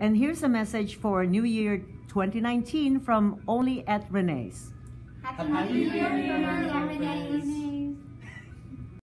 And here's a message for New Year 2019 from Only at Renee's. Happy New Year